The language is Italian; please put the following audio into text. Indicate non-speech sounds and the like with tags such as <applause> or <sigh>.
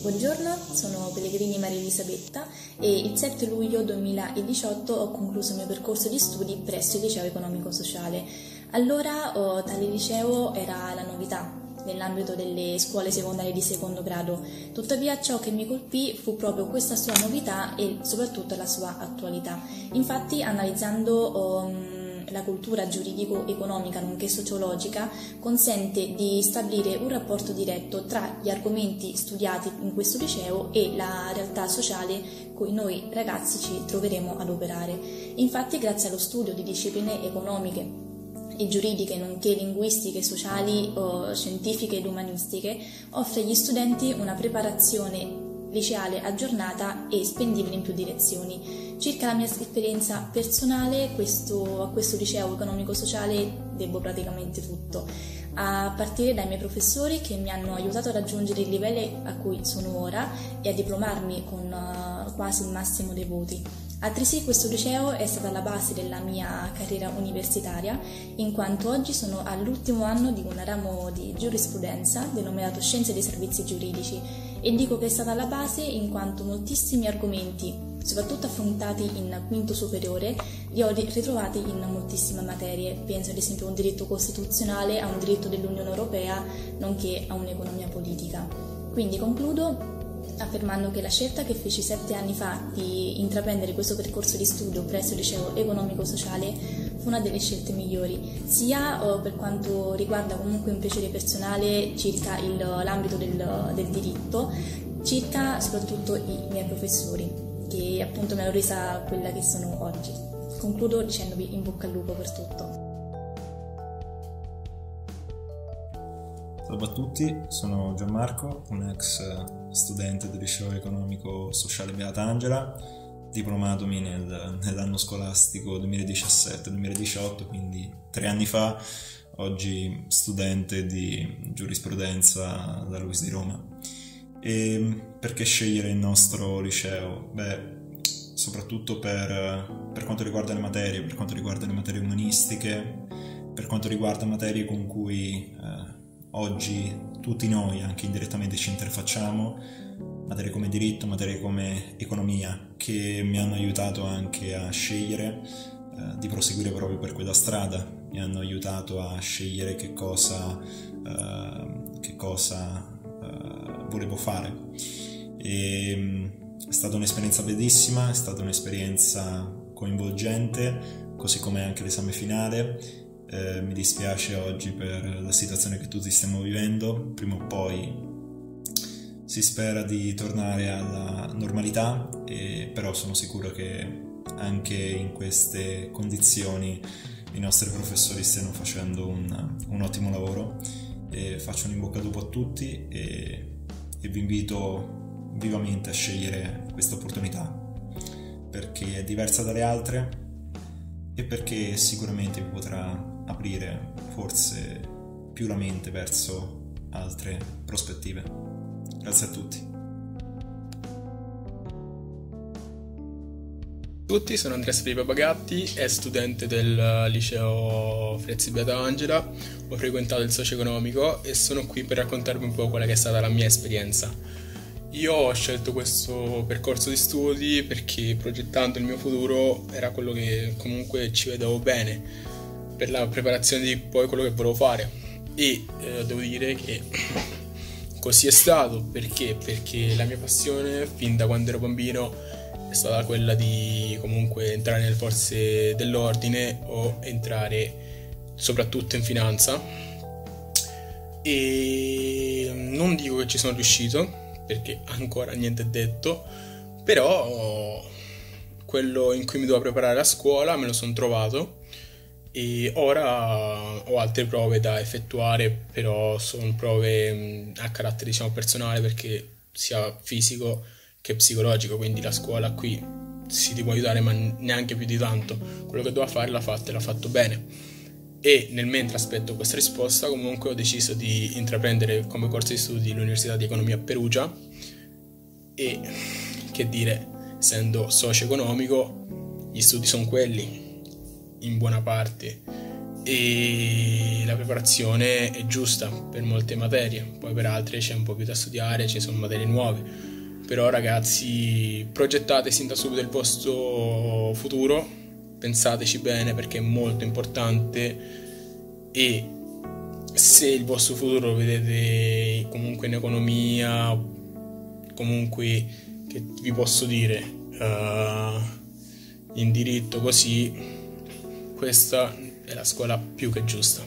Buongiorno, sono Pellegrini Maria Elisabetta e il 7 luglio 2018 ho concluso il mio percorso di studi presso il liceo economico-sociale. Allora oh, tale liceo era la novità nell'ambito delle scuole secondarie di secondo grado, tuttavia ciò che mi colpì fu proprio questa sua novità e soprattutto la sua attualità. Infatti analizzando... Um, la cultura giuridico-economica nonché sociologica consente di stabilire un rapporto diretto tra gli argomenti studiati in questo liceo e la realtà sociale cui noi ragazzi ci troveremo ad operare. Infatti grazie allo studio di discipline economiche e giuridiche, nonché linguistiche, sociali, scientifiche ed umanistiche, offre agli studenti una preparazione liceale aggiornata e spendibile in più direzioni. Circa la mia esperienza personale, questo, a questo liceo economico-sociale debbo praticamente tutto, a partire dai miei professori che mi hanno aiutato a raggiungere il livello a cui sono ora e a diplomarmi con uh, quasi il massimo dei voti. Altresì questo liceo è stata la base della mia carriera universitaria, in quanto oggi sono all'ultimo anno di un ramo di giurisprudenza denominato Scienze dei Servizi Giuridici e dico che è stata la base in quanto moltissimi argomenti, soprattutto affrontati in quinto superiore, li ho ritrovati in moltissime materie. Penso ad esempio a un diritto costituzionale, a un diritto dell'Unione Europea, nonché a un'economia politica. Quindi concludo affermando che la scelta che feci sette anni fa di intraprendere questo percorso di studio presso il liceo economico-sociale fu una delle scelte migliori, sia uh, per quanto riguarda comunque un piacere personale circa il, l'ambito del, del diritto, circa soprattutto i miei professori, che appunto mi hanno resa quella che sono oggi. Concludo dicendovi in bocca al lupo per tutto. Salve a tutti, sono Gianmarco, un ex studente del liceo economico sociale Beatangela, diplomatomi nel, nell'anno scolastico 2017-2018, quindi tre anni fa, oggi studente di giurisprudenza da Luis di Roma. E perché scegliere il nostro liceo? Beh, soprattutto per, per quanto riguarda le materie, per quanto riguarda le materie umanistiche, per quanto riguarda materie con cui eh, oggi tutti noi anche indirettamente ci interfacciamo, materie come diritto, materie come economia, che mi hanno aiutato anche a scegliere eh, di proseguire proprio per quella strada, mi hanno aiutato a scegliere che cosa, eh, che cosa volevo fare. E, mm, è stata un'esperienza bellissima, è stata un'esperienza coinvolgente, così come anche l'esame finale eh, mi dispiace oggi per la situazione che tutti stiamo vivendo, prima o poi si spera di tornare alla normalità, e, però sono sicuro che anche in queste condizioni i nostri professori stiano facendo un, un ottimo lavoro. E faccio un in bocca al lupo a tutti e, e vi invito vivamente a scegliere questa opportunità perché è diversa dalle altre e perché sicuramente vi potrà aprire forse più la mente verso altre prospettive. Grazie a tutti. Tutti, sono Andrea Felipe Bagatti, è studente del liceo Frezzi Beata Angela, ho frequentato il socio-economico e sono qui per raccontarvi un po' quella che è stata la mia esperienza. Io ho scelto questo percorso di studi perché progettando il mio futuro era quello che comunque ci vedevo bene per la preparazione di poi quello che volevo fare e eh, devo dire che <coughs> così è stato perché? Perché la mia passione fin da quando ero bambino è stata quella di comunque entrare nelle forze dell'ordine o entrare soprattutto in finanza. E non dico che ci sono riuscito perché ancora niente è detto però quello in cui mi dovevo preparare a scuola me lo sono trovato e ora ho altre prove da effettuare, però sono prove a carattere diciamo personale perché sia fisico che psicologico, quindi la scuola qui si ti può aiutare ma neanche più di tanto. Quello che doveva fare l'ha fatto e l'ha fatto bene. E nel mentre aspetto questa risposta comunque ho deciso di intraprendere come corso di studi l'Università di Economia a Perugia e che dire, essendo socio economico, gli studi sono quelli, in buona parte e la preparazione è giusta per molte materie, poi per altre c'è un po' più da studiare, ci sono materie nuove. Però ragazzi, progettate sin da subito il vostro futuro, pensateci bene perché è molto importante e se il vostro futuro lo vedete comunque in economia, comunque che vi posso dire uh, in diritto così, questa è la scuola più che giusta.